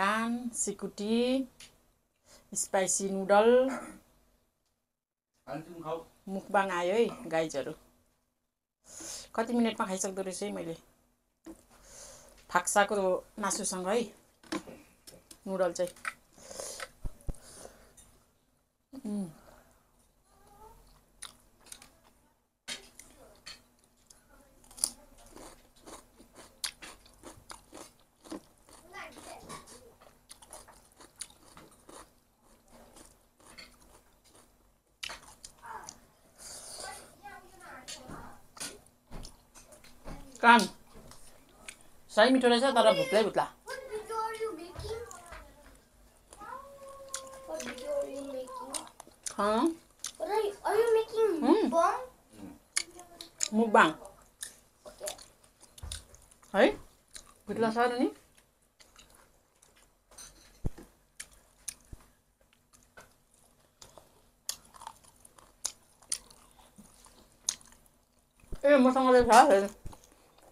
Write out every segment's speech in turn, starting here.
कान सिकुटी spicy noodle मुखबाङ आयो है गाइजहरू कति मिनटमा खाइसक्दो रहेछ है मैले फाक्साको मासुसँग है नुडल चाहिँ कान सही मिठो रहेछ तर भुत्लै भुत्ला What video are you making? What video are you making? हँ, What are you, are you making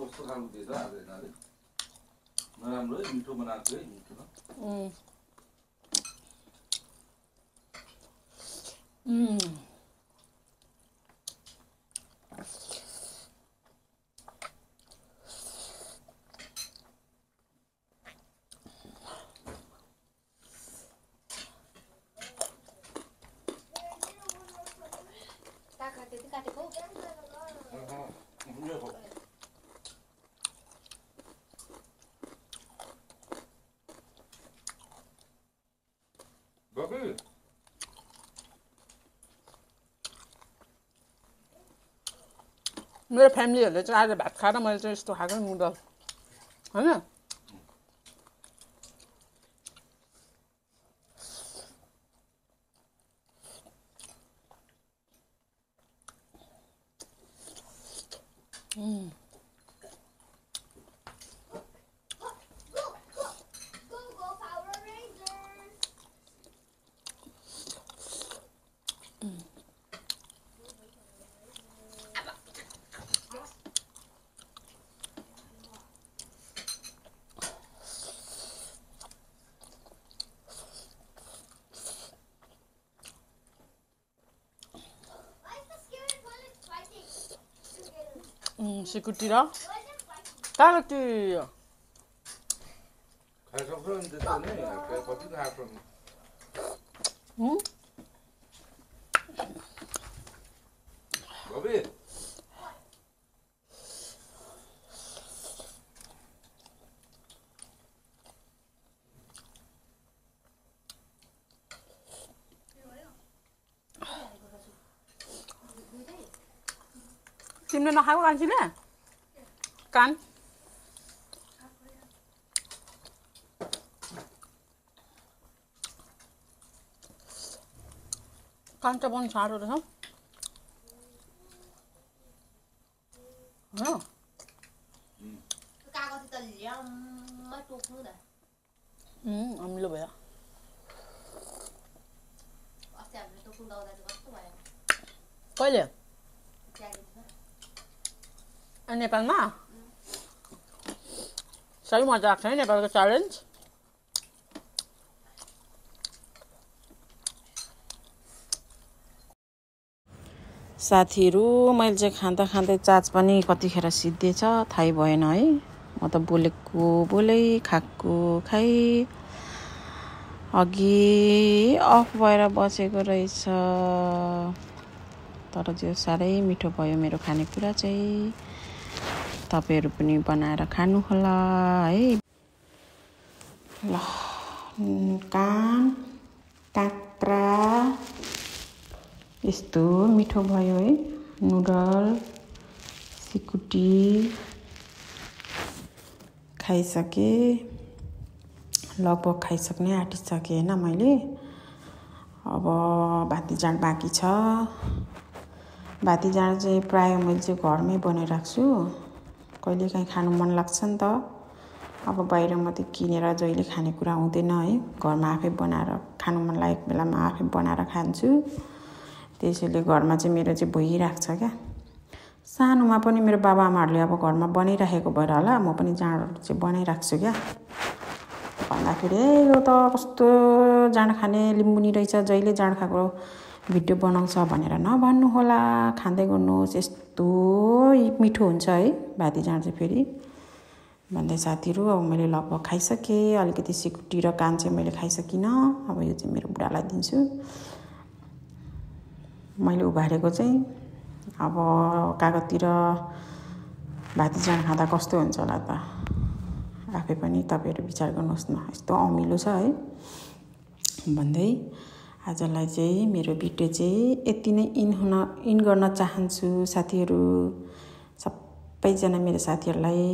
कस्तो खालको दिएछ आज यिनीहरूले नराम्रो है मिठो बनाएको है न उम्. मेरो फ्यामिलीहरूले चाहिँ आज भात खाएर मैले चाहिँ यस्तो खाएको नुडल होइन Go, 음, 식구들아. 딸아들. 가서 그런 데서는 약간 버튼 할 거. 응? ชิมเลยนะคะการชิมเนี่ยกันการจะบนชาดูนะครับอืมกาก็ติดเลี้ยงไม่ถูกนู่นเลยอืมอันนี้เลยอ่ะ Olha. नेपालमा सही मजा आएको छ है नेपालको च्यालेन्ज साथीहरू मैले चाहिँ खाँदा खाँदै चार्ज पनि कतिखेर सिद्धिएछ थाहै भएन है। म त बोलेको बोलै खाएको खाइ अघि अफ भएर बसेको रहेछ। तर त्यो साह्रै मिठो भयो मेरो खानेकुरा चाहिँ। तपाईँहरू पनि बनाएर खानुहोला है। ल कान काँक्रा यस्तो मिठो भयो है। नुडल सिकुटी खाइसकेँ लगभग खाइसक्ने आँटिसकेँ होइन मैले। अब भाती जाँड बाँकी छ। भाती जाँड चाहिँ प्रायः मैले चाहिँ घरमै बनाइरहेको छु कहिलेकाहीँ खानु मन लाग्छ नि त। अब बाहिर मात्रै किनेर जहिले खानेकुरा हुँदैन है। घरमा आफै बनाएर खानु मन लागेको बेलामा आफै बनाएर खान्छु। त्यसैले घरमा चाहिँ मेरो चाहिँ भइरहेको छ क्या। सानोमा पनि मेरो बाबाआमाहरूले अब घरमा बनाइराखेको भएर होला म पनि जाँडहरू चाहिँ बनाइरहेको छु क्या। भन्दाखेरि ए यो त कस्तो जाँड खाने लिम्बुनी रहेछ जहिले जाँड खाएको भिडियो बनाउँछ भनेर नभन्नु होला खाँदै गर्नुहोस् यस्तो मिठो हुन्छ है भाती जाँड चाहिँ फेरि। भन्दै साथीहरू अब मैले लगभग खाइसकेँ अलिकति सिकुटी र कान चाहिँ मैले खाइसकिनँ अब यो चाहिँ मेरो बुढालाई दिन्छु। मैले उभारेको चाहिँ अब कागजतिर भाती जाँड खाँदा कस्तो हुन्छ होला त? आफै पनि तपाईँहरू विचार गर्नुहोस् न यस्तो अमिलो छ है। भन्दै आजलाई चाहिँ मेरो भिडियो चाहिँ यति नै इन हुन इन गर्न चाहन्छु। साथीहरू सबैजना मेरो साथीहरूलाई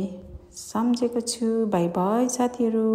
सम्झेको छु। बाई बाई साथीहरू।